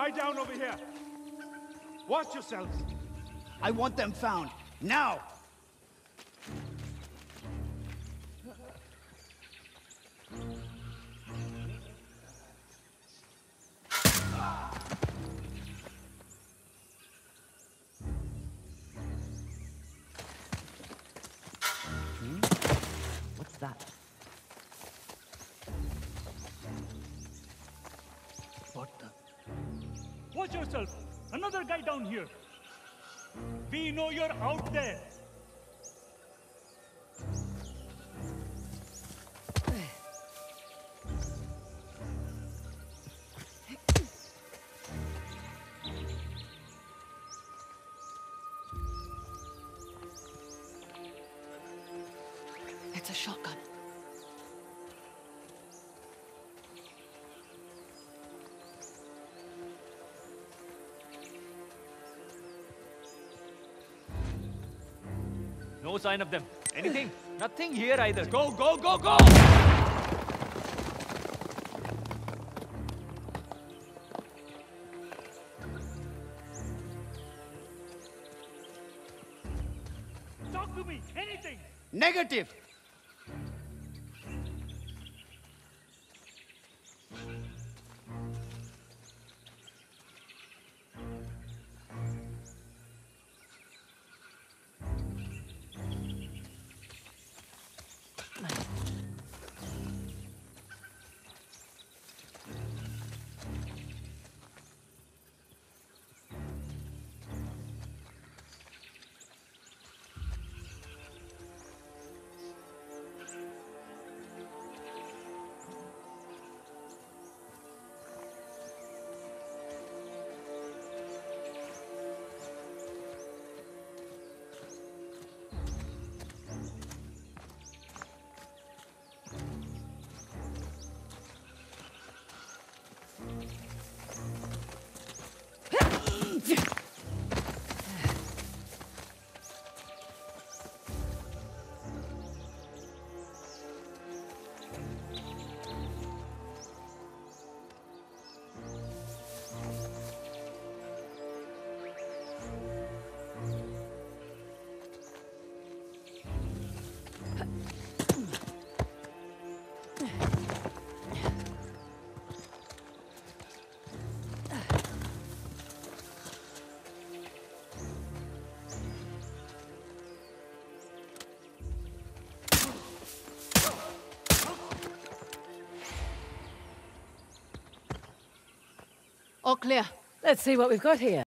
guy down over here. Watch yourselves. I want them found. Now! Hmm? What's that? Watch yourself. Another guy down here. We know you're out there. It's a shotgun. No sign of them. Anything? Nothing here either. Go, Go, go, go, go! Talk to me. Anything. Negative! All clear. Let's see what we've got here.